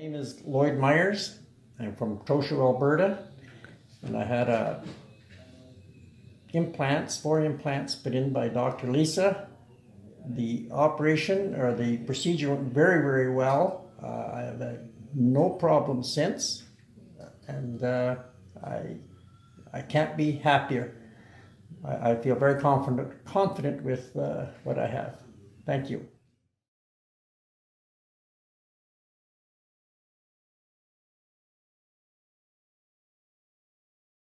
My name is Lloyd Myers. I'm from Trochu, Alberta, and I had uh, implants, four implants put in by Dr. Lisa. The operation or the procedure went very, very well. Uh, I have had no problem since, and uh, I I can't be happier. I, I feel very confident confident with uh, what I have. Thank you.